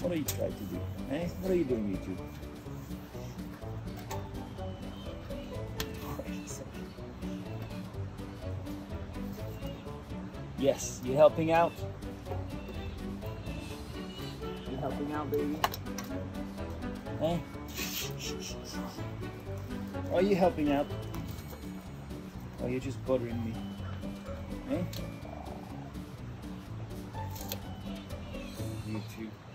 What are you trying to do? Eh? What are you doing, YouTube? Yes, you helping out? You helping out, baby? Eh? Are you helping out? Or are just bothering me? Eh? YouTube.